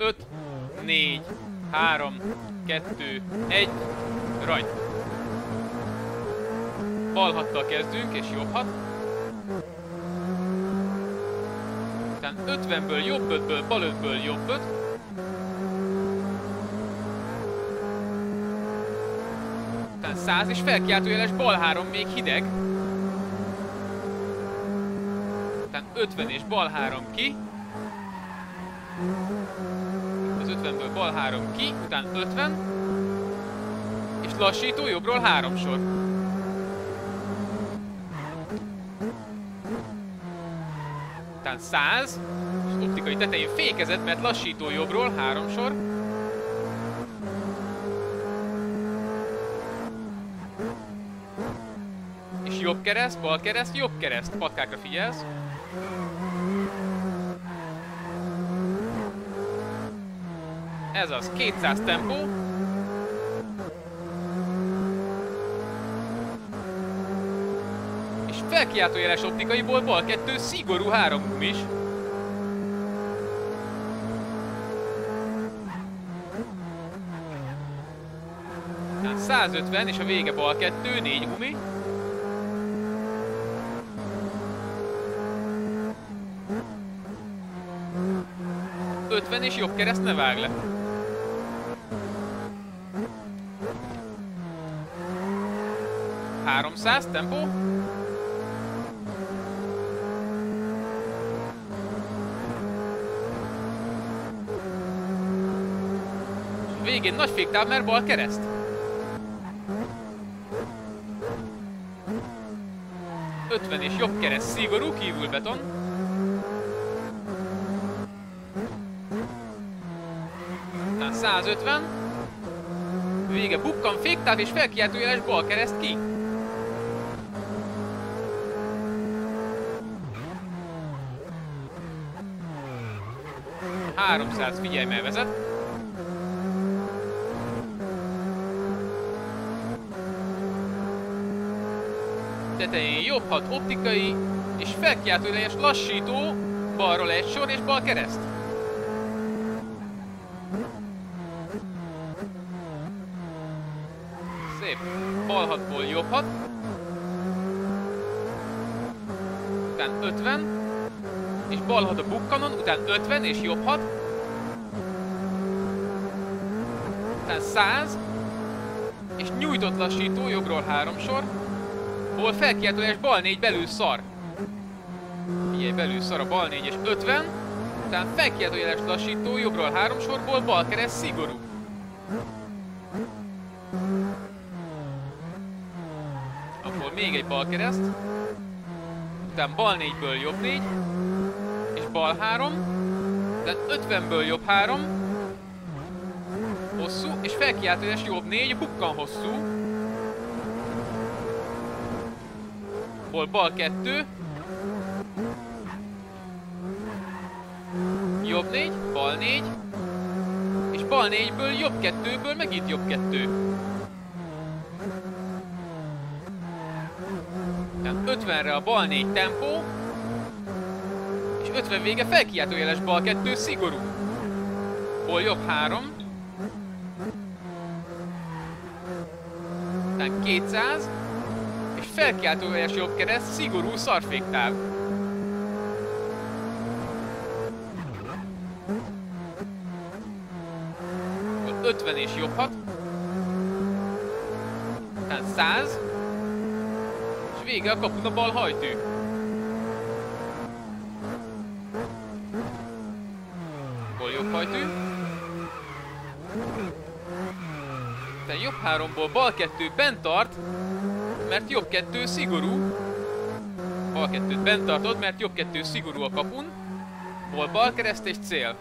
5, 4, 3, 2, 1, rajt. Bal hattal kezdünk, és jobb hat. Utána 50-ből jobb 5-ből, bal 5-ből jobb 5. Utána 100 és felkiáltójeles bal 3 még hideg. Utána 50 és bal 3 ki. Az 50-ből bal 3 ki, utána 50. És lassító jobbról 3 sor. Utána 100. És optikai tetején fékezett, mert lassító jobbról 3 sor. És jobb kereszt, bal kereszt, jobb kereszt. Patkákra figyelsz. Ez az, 200 tempó. És felkiáltójeles optikaiból bal 2 szigorú 3 gumis. Tehát 150 és a vége bal 2, 4 gumi. És jobb kereszt ne vág le. Háromszáz tempó. És végén nagy féktáv, mert bal kereszt. Ötven és jobb kereszt, szigorú, kívül beton. Aztán 150. Vége bukkan, féktáv és felkiáltójeles bal kereszt ki. Háromszáz, figyelj, mert vezet. Tetején jobb hat optikai, és felkiáltójeles lassító, balról egy sor és bal kereszt. Szép. Bal hatból jobb hat. Után 50. És bal hat a bukkanon, után 50 és jobb hat. Után 100. És nyújtott lassító, jobbról három sor. Hol felkiáltójás bal 4 belül szar. Figyelj, belül szar a bal 4 és 50. Után felkiáltójeles lassító, jobbról három sorból, bal kereszt szigorú. Akkor még egy bal kereszt. Utána bal 4-ből jobb 4. Bal 3. Utána 50-ből jobb 3. Hosszú, és felkiáltójeles jobb 4, bukkan hosszú. Hol bal 2. Jobb 4, bal 4. És bal 4-ből jobb 2-ből megint jobb 2. Tehát 50-re a bal 4 tempó. És 50 vége felkiáltójeles bal 2 szigorú. Hol jobb 3. Tehát 200. És felkiáltójeles jobb kereszt, szigorú szarféktáv. Ott 50 és jobb hat. Tehát 100. És vége a kapun a bal hajtű. Hol jobb hajtű? Te jobb háromból bal kettő bent tart, mert jobb kettő szigorú. Bal kettőt bent tartod, mert jobb kettő szigorú a kapun. Hol bal kereszt és cél.